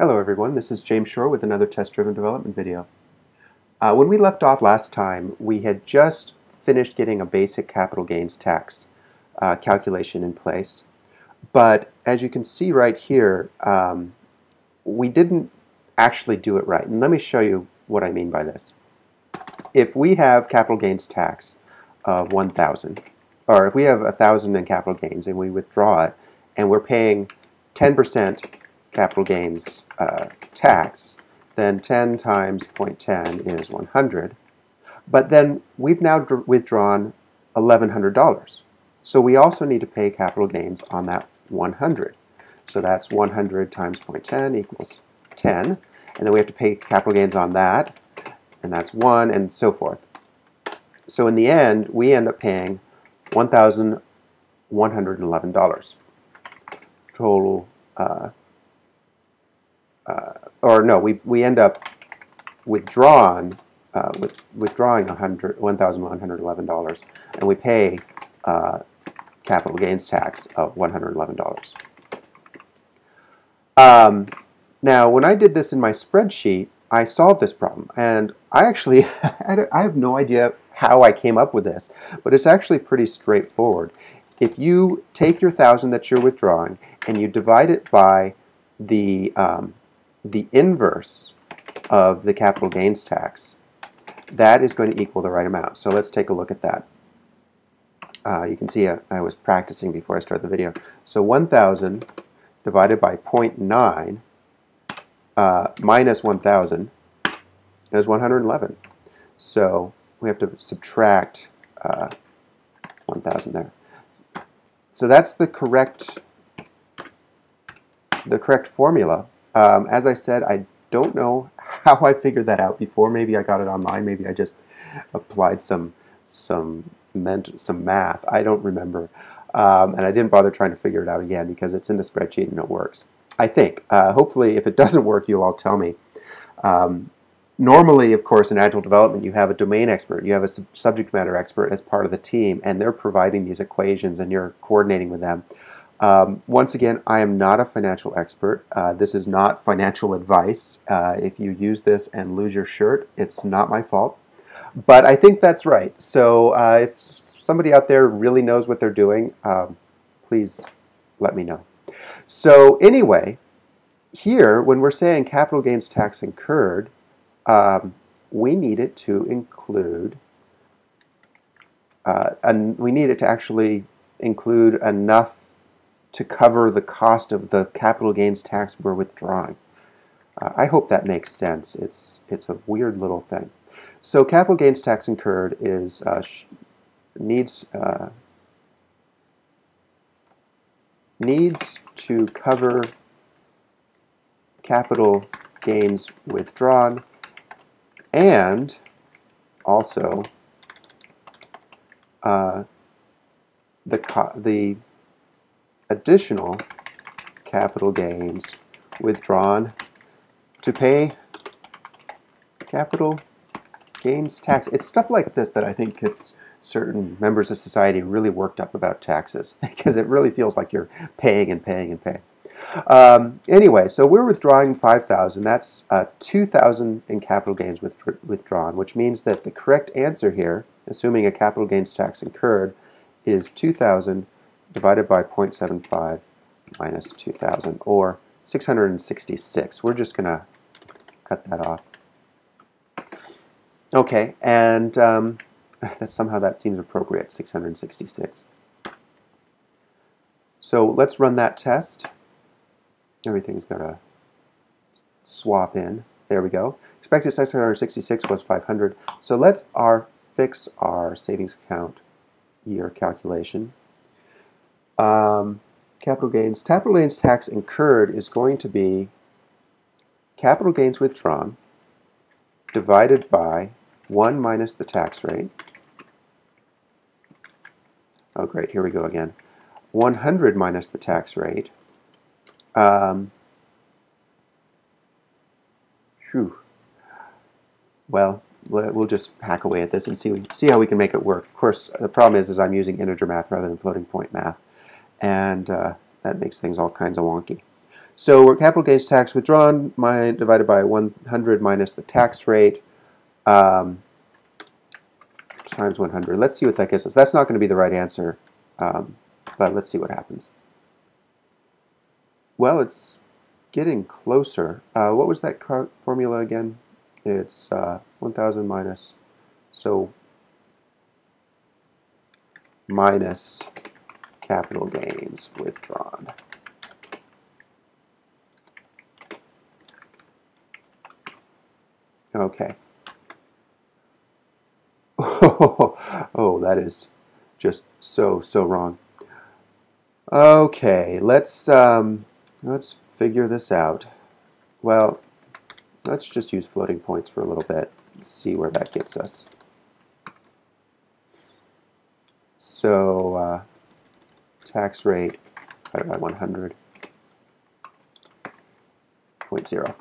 Hello everyone, this is James Shore with another test-driven development video. Uh, when we left off last time, we had just finished getting a basic capital gains tax uh, calculation in place. But as you can see right here, um, we didn't actually do it right. And let me show you what I mean by this. If we have capital gains tax of 1,000, or if we have 1,000 in capital gains and we withdraw it, and we're paying 10% capital gains uh, tax, then 10 times 0.10 is 100. But then we've now withdrawn $1,100. So we also need to pay capital gains on that 100. So that's 100 times 0.10 equals 10. And then we have to pay capital gains on that, and that's 1, and so forth. So in the end, we end up paying $1,111 total uh, uh, or no, we, we end up withdrawn, uh, with, withdrawing $1,111, and we pay uh, capital gains tax of $111. Um, now, when I did this in my spreadsheet, I solved this problem, and I actually, I have no idea how I came up with this, but it's actually pretty straightforward. If you take your thousand that you're withdrawing and you divide it by the um, the inverse of the capital gains tax, that is going to equal the right amount. So let's take a look at that. Uh, you can see I, I, was practicing before I start the video. So 1,000 divided by 0.9 uh, minus 1,000 is 111. So we have to subtract uh, 1,000 there. So that's the correct the correct formula um, as I said, I don't know how I figured that out before. Maybe I got it online. Maybe I just applied some some meant some math. I don't remember, um, and I didn't bother trying to figure it out again because it's in the spreadsheet and it works. I think. Uh, hopefully, if it doesn't work, you'll all tell me. Um, normally, of course, in agile development, you have a domain expert, you have a sub subject matter expert as part of the team, and they're providing these equations, and you're coordinating with them. Um, once again, I am not a financial expert. Uh, this is not financial advice. Uh, if you use this and lose your shirt, it's not my fault. But I think that's right. So uh, if somebody out there really knows what they're doing, um, please let me know. So anyway, here, when we're saying capital gains tax incurred, um, we need it to include, uh, and we need it to actually include enough to cover the cost of the capital gains tax we're withdrawing. Uh, I hope that makes sense. It's, it's a weird little thing. So capital gains tax incurred is uh, needs uh, needs to cover capital gains withdrawn and also uh, the the additional capital gains withdrawn to pay capital gains tax. It's stuff like this that I think gets certain members of society really worked up about taxes because it really feels like you're paying and paying and paying. Um, anyway, so we're withdrawing 5,000. That's uh, 2,000 in capital gains withdrawn, which means that the correct answer here, assuming a capital gains tax incurred, is 2,000 divided by 0.75 minus 2,000, or 666. We're just going to cut that off. Okay, and um, somehow that seems appropriate, 666. So let's run that test. Everything's got to swap in. There we go. Expected 666 was 500. So let's our fix our savings account year calculation um, capital gains. Capital gains tax incurred is going to be capital gains withdrawn divided by 1 minus the tax rate. Oh, great. Here we go again. 100 minus the tax rate. Um, whew. Well, we'll just hack away at this and see see how we can make it work. Of course, the problem is, is I'm using integer math rather than floating point math and uh, that makes things all kinds of wonky. So we're capital gains tax withdrawn my, divided by 100 minus the tax rate um, times 100. Let's see what that gets us. That's not going to be the right answer, um, but let's see what happens. Well, it's getting closer. Uh, what was that formula again? It's uh, 1,000 minus, so minus capital gains withdrawn. Okay. oh, that is just so, so wrong. Okay, let's, um, let's figure this out. Well, let's just use floating points for a little bit, see where that gets us. So, uh, tax rate divided by 100, 0.0.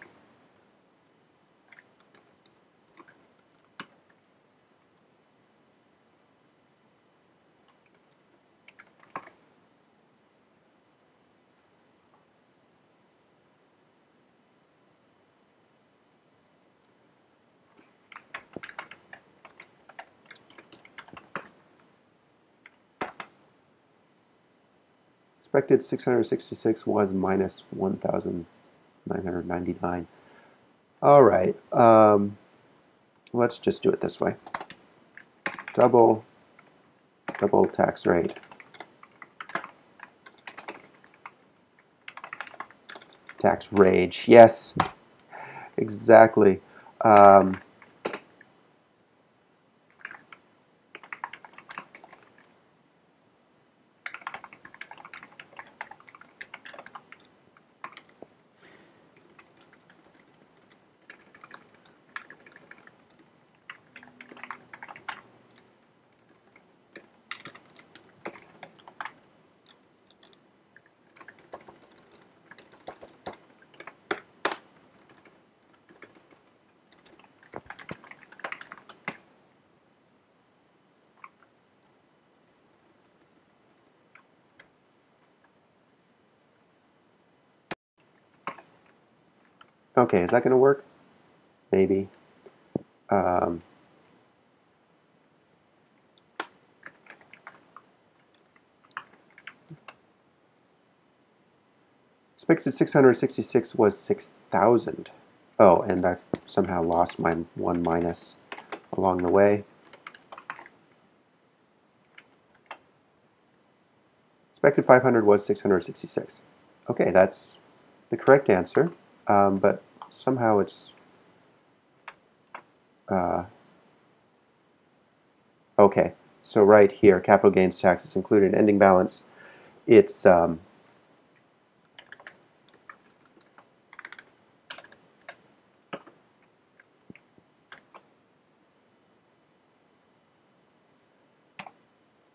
Expected 666 was minus 1,999. All right, um, let's just do it this way. Double, double tax rate. Tax rage, yes, exactly. Um, Okay, is that going to work? Maybe. Um, expected 666 was 6,000. Oh, and I've somehow lost my 1 minus along the way. Expected 500 was 666. Okay, that's the correct answer, um, but somehow it's uh, okay. So right here capital gains tax is included in ending balance. It's um,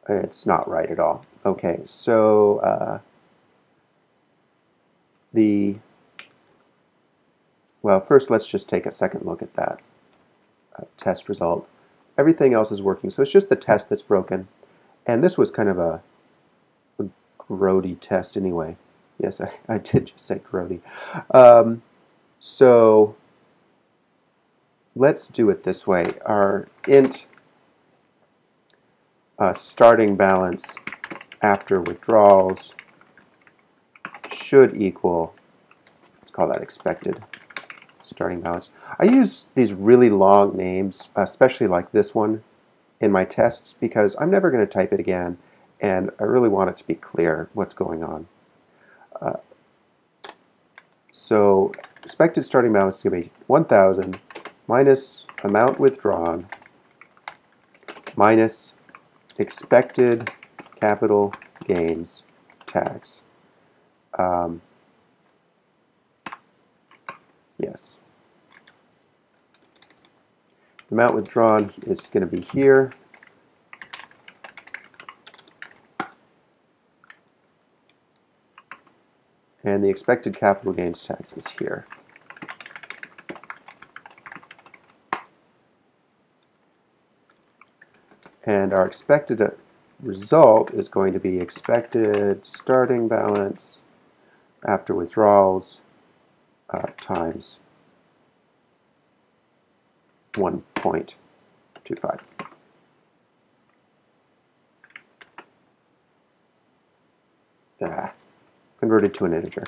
it's not right at all. Okay so uh, the well, first let's just take a second look at that uh, test result. Everything else is working, so it's just the test that's broken. And this was kind of a, a grody test anyway. Yes, I, I did just say grody. Um, so let's do it this way. Our int uh, starting balance after withdrawals should equal, let's call that expected starting balance. I use these really long names, especially like this one, in my tests because I'm never going to type it again and I really want it to be clear what's going on. Uh, so expected starting balance is going to be 1,000 minus amount withdrawn minus expected capital gains tax. Um, Yes. The amount withdrawn is going to be here. And the expected capital gains tax is here. And our expected result is going to be expected starting balance after withdrawals uh, times 1.25. Ah, converted to an integer.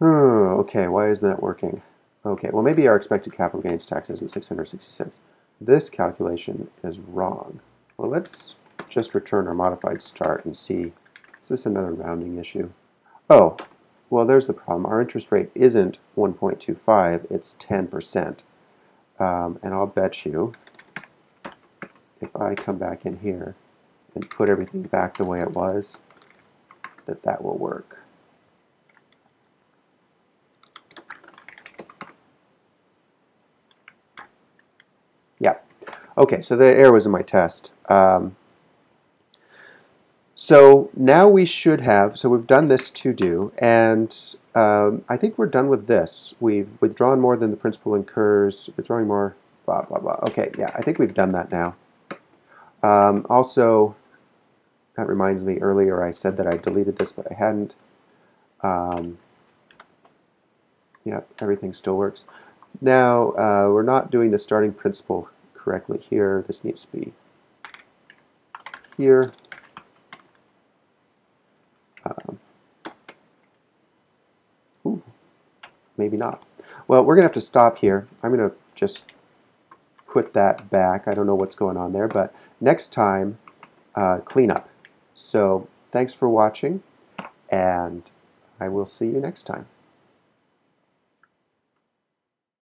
Oh, okay, why isn't that working? Okay, well maybe our expected capital gains tax isn't 666. This calculation is wrong. Well, let's just return our modified start and see, is this another rounding issue? Oh, well there's the problem. Our interest rate isn't 1.25, it's 10%. Um, and I'll bet you, if I come back in here and put everything back the way it was, that that will work. Yeah. Okay, so the error was in my test. Um, so now we should have, so we've done this to do, and um, I think we're done with this. We've withdrawn more than the principal incurs, withdrawing more, blah, blah, blah. Okay, yeah, I think we've done that now. Um, also, that reminds me, earlier I said that I deleted this, but I hadn't. Um, yep, everything still works. Now, uh, we're not doing the starting principal correctly here. This needs to be here. Um, ooh, maybe not. Well, we're going to have to stop here. I'm going to just put that back. I don't know what's going on there, but next time, uh, clean up. So thanks for watching, and I will see you next time.